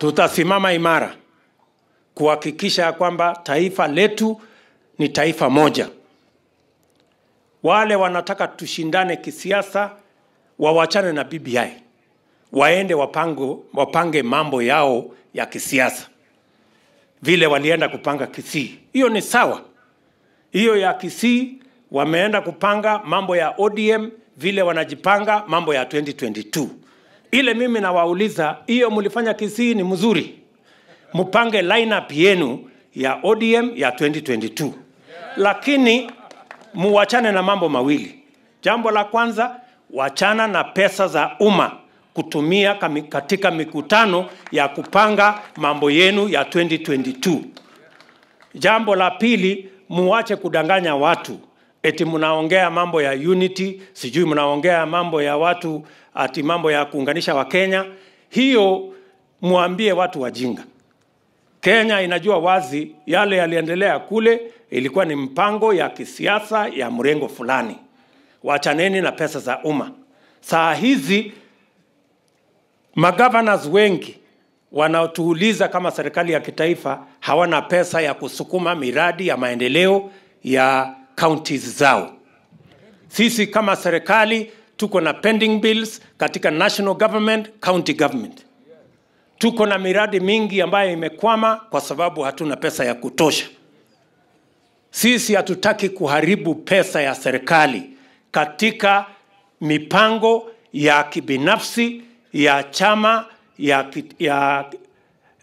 tutasimama imara kuhakikisha ya kwamba taifa letu ni taifa moja. Wale wanataka tushindane kisiasa wawachane na BBI, waende wapango, wapange mambo yao ya kisiasa vile walienda kupanga Kisii. Hiyo ni sawa, hiyo ya Kisii wameenda kupanga mambo ya ODM vile wanajipanga mambo ya 2022. Ile mimi nawauliza, hiyo mlifanya Kisii ni mzuri, mpange lineup yenu ya ODM ya 2022, lakini muwachane na mambo mawili. Jambo la kwanza, wachana na pesa za umma kutumia katika mikutano ya kupanga mambo yenu ya 2022. Jambo la pili, muache kudanganya watu eti mnaongea mambo ya unity, sijui mnaongea mambo ya watu ati mambo ya kuunganisha wa kenya Hiyo muambie watu wajinga. Kenya inajua wazi yale yaliendelea kule ilikuwa ni mpango ya kisiasa ya mrengo fulani. Wachaneni na pesa za umma. Saa hizi magovernors wengi wanaotuuliza kama serikali ya kitaifa hawana pesa ya kusukuma miradi ya maendeleo ya counties zao. Sisi kama serikali tuko na pending bills katika national government, county government. Tuko na miradi mingi ambayo imekwama kwa sababu hatuna pesa ya kutosha. Sisi hatutaki kuharibu pesa ya serikali katika mipango ya kibinafsi ya chama ya, ya,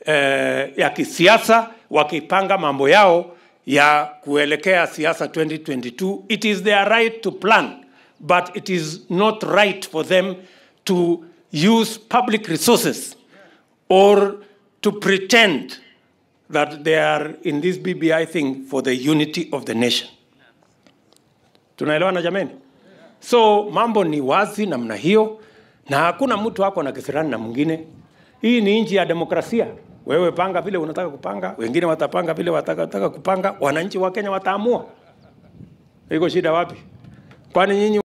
eh, ya kisiasa wakipanga mambo yao ya kuelekea siasa 2022 it is their right to plan but it is not right for them to use public resources or to pretend that they are in this BBI thing for the unity of the nation. Tunaelewana jameni? So mambo ni wazi namna hiyo, na hakuna mtu ako na kisirani na mwingine. Hii ni nchi ya demokrasia. Wewe panga vile unataka kupanga, wengine watapanga vile watakataka kupanga, wananchi wa Kenya wataamua. Iko shida wapi? Kwani nyinyi